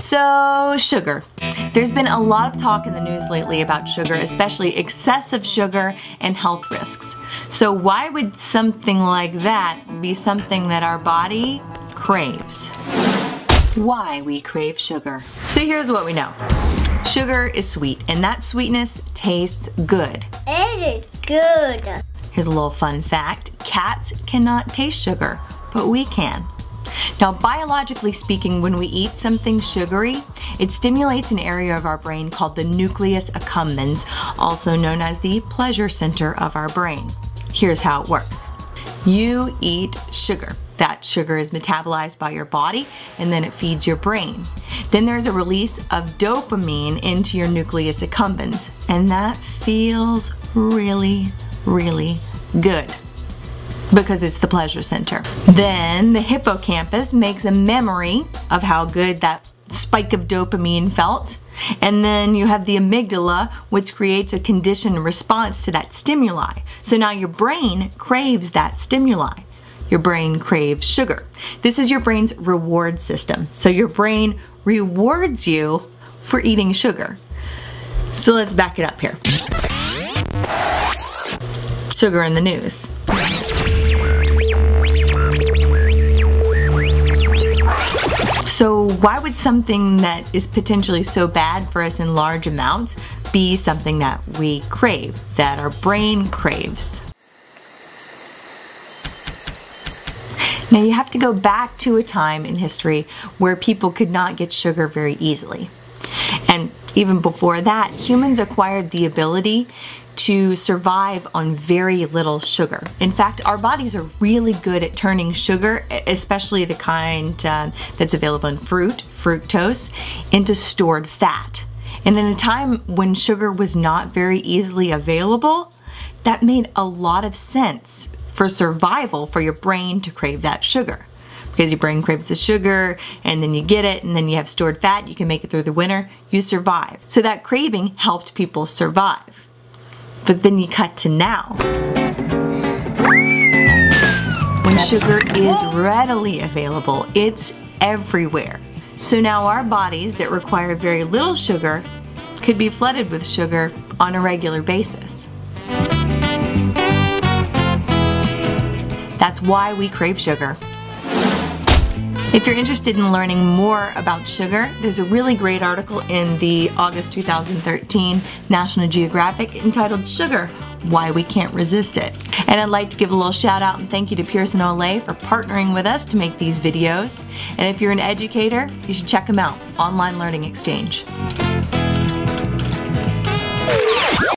So, sugar. There's been a lot of talk in the news lately about sugar, especially excessive sugar and health risks. So why would something like that be something that our body craves? Why we crave sugar. So here's what we know. Sugar is sweet, and that sweetness tastes good. It is good. Here's a little fun fact. Cats cannot taste sugar, but we can. Now, biologically speaking, when we eat something sugary, it stimulates an area of our brain called the nucleus accumbens, also known as the pleasure center of our brain. Here's how it works. You eat sugar. That sugar is metabolized by your body and then it feeds your brain. Then there's a release of dopamine into your nucleus accumbens and that feels really, really good because it's the pleasure center. Then the hippocampus makes a memory of how good that spike of dopamine felt. And then you have the amygdala, which creates a conditioned response to that stimuli. So now your brain craves that stimuli. Your brain craves sugar. This is your brain's reward system. So your brain rewards you for eating sugar. So let's back it up here. Sugar in the news. Why would something that is potentially so bad for us in large amounts be something that we crave, that our brain craves? Now you have to go back to a time in history where people could not get sugar very easily. Even before that, humans acquired the ability to survive on very little sugar. In fact, our bodies are really good at turning sugar, especially the kind uh, that's available in fruit, fructose, into stored fat. And in a time when sugar was not very easily available, that made a lot of sense for survival for your brain to crave that sugar. Because your brain craves the sugar and then you get it and then you have stored fat, you can make it through the winter, you survive. So that craving helped people survive. But then you cut to now. When sugar is readily available, it's everywhere. So now our bodies that require very little sugar could be flooded with sugar on a regular basis. That's why we crave sugar. If you're interested in learning more about sugar, there's a really great article in the August 2013 National Geographic entitled Sugar, Why We Can't Resist It. And I'd like to give a little shout out and thank you to Pearson OLE for partnering with us to make these videos. And if you're an educator, you should check them out, Online Learning Exchange.